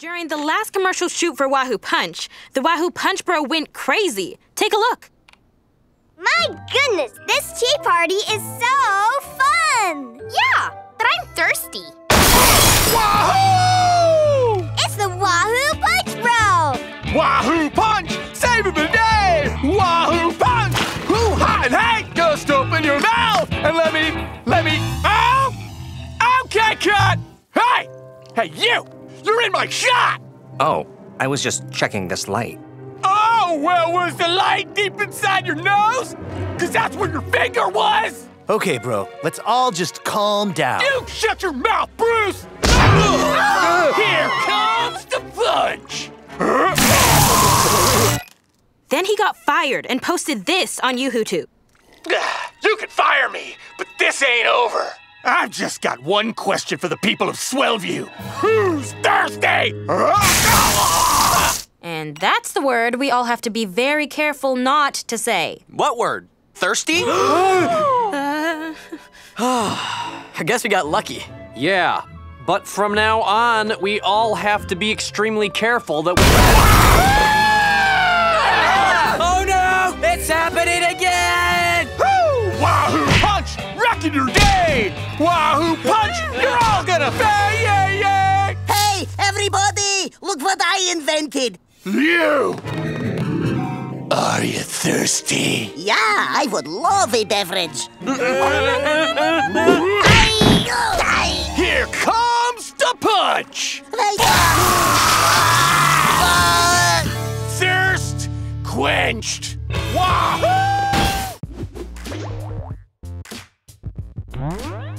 During the last commercial shoot for Wahoo Punch, the Wahoo Punch Bro went crazy. Take a look. My goodness, this tea party is so fun! Yeah, but I'm thirsty. Wahoo! It's the Wahoo Punch Bro! Wahoo Punch! Saving the day! Wahoo Punch! Who hi and hey! Just open your mouth and let me, let me, oh! Okay, cut! Hey! Hey, you! You're in my shot! Oh, I was just checking this light. Oh, well, was the light deep inside your nose? Because that's where your finger was! Okay, bro, let's all just calm down. You shut your mouth, Bruce! Here comes the punch! Then he got fired and posted this on YouTube. You can fire me, but this ain't over. I've just got one question for the people of Swellview. Who's thirsty? And that's the word we all have to be very careful not to say. What word? Thirsty? Uh, I guess we got lucky. Yeah, but from now on, we all have to be extremely careful that we. oh no! It's happening again! Woo! Wahoo Punch! Wrecking your day! Wahoo Punch! You're all gonna pay! Yeah, yeah! Hey, everybody! Look what I invented! You! Are you thirsty? Yeah, I would love a beverage. Here comes the punch! Thirst quenched! Wahoo! Mm-hmm.